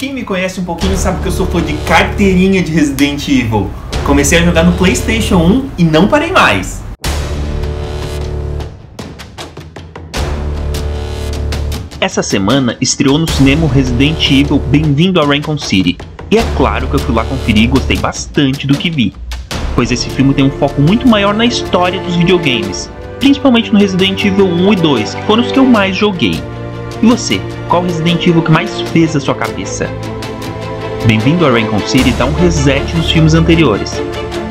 Quem me conhece um pouquinho sabe que eu sou fã de carteirinha de Resident Evil. Comecei a jogar no PlayStation 1 e não parei mais. Essa semana estreou no cinema o Resident Evil Bem-vindo a Raccoon City. E é claro que eu fui lá conferir e gostei bastante do que vi, pois esse filme tem um foco muito maior na história dos videogames, principalmente no Resident Evil 1 e 2, que foram os que eu mais joguei. E você, qual Resident Evil que mais fez a sua cabeça? Bem-vindo a Raccoon City dá um reset nos filmes anteriores.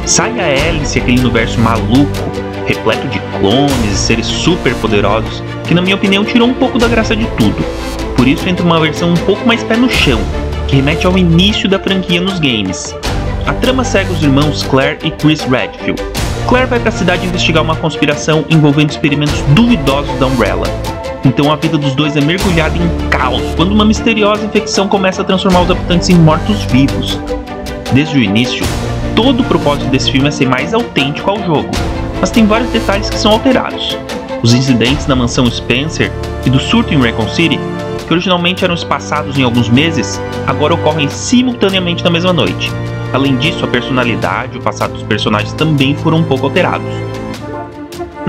Sai a Alice aquele universo maluco, repleto de clones e seres super poderosos, que na minha opinião tirou um pouco da graça de tudo. Por isso entra uma versão um pouco mais pé no chão, que remete ao início da franquia nos games. A trama segue os irmãos Claire e Chris Redfield. Claire vai para a cidade investigar uma conspiração envolvendo experimentos duvidosos da Umbrella, então a vida dos dois é mergulhada em caos quando uma misteriosa infecção começa a transformar os habitantes em mortos-vivos. Desde o início, todo o propósito desse filme é ser mais autêntico ao jogo, mas tem vários detalhes que são alterados. Os incidentes na mansão Spencer e do surto em Raccoon City, que originalmente eram espaçados em alguns meses, agora ocorrem simultaneamente na mesma noite. Além disso, a personalidade e o passado dos personagens também foram um pouco alterados.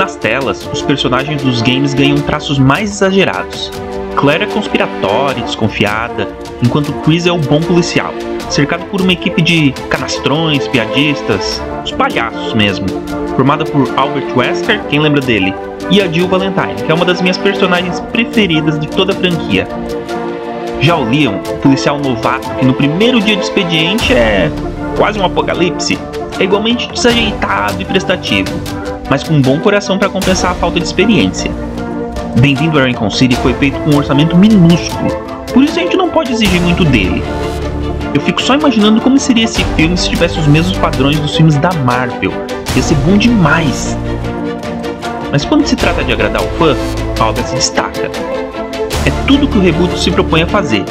Nas telas, os personagens dos games ganham traços mais exagerados. Claire é conspiratória e desconfiada, enquanto Chris é o bom policial, cercado por uma equipe de canastrões, piadistas, os palhaços mesmo, formada por Albert Wesker, quem lembra dele, e a Jill Valentine, que é uma das minhas personagens preferidas de toda a franquia. Já o Leon, policial novato que no primeiro dia de expediente é quase um apocalipse, é igualmente desajeitado e prestativo, mas com um bom coração para compensar a falta de experiência. Bem-vindo a Raccoon City foi feito com um orçamento minúsculo, por isso a gente não pode exigir muito dele. Eu fico só imaginando como seria esse filme se tivesse os mesmos padrões dos filmes da Marvel. Ia ser bom demais. Mas quando se trata de agradar o fã, a obra se destaca. É tudo que o reboot se propõe a fazer,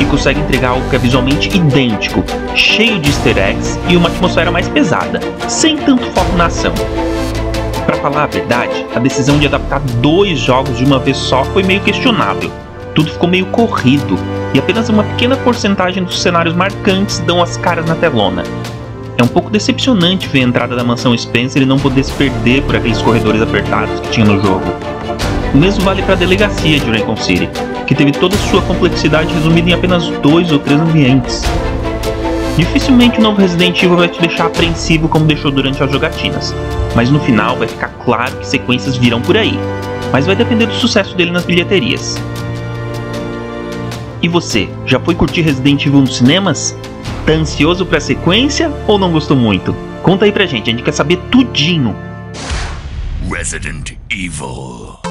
e consegue entregar algo que é visualmente idêntico, cheio de easter eggs e uma atmosfera mais pesada, sem tanto foco na ação. Para falar a verdade, a decisão de adaptar dois jogos de uma vez só foi meio questionável. Tudo ficou meio corrido, e apenas uma pequena porcentagem dos cenários marcantes dão as caras na telona. É um pouco decepcionante ver a entrada da mansão Spencer e não poder se perder por aqueles corredores apertados que tinha no jogo. O mesmo vale para a delegacia de Raccoon City, que teve toda sua complexidade resumida em apenas dois ou três ambientes. Dificilmente o novo Resident Evil vai te deixar apreensivo como deixou durante as jogatinas, mas no final vai ficar claro que sequências virão por aí, mas vai depender do sucesso dele nas bilheterias. E você, já foi curtir Resident Evil nos cinemas? Tá ansioso pra sequência ou não gostou muito? Conta aí pra gente, a gente quer saber tudinho. Resident Evil.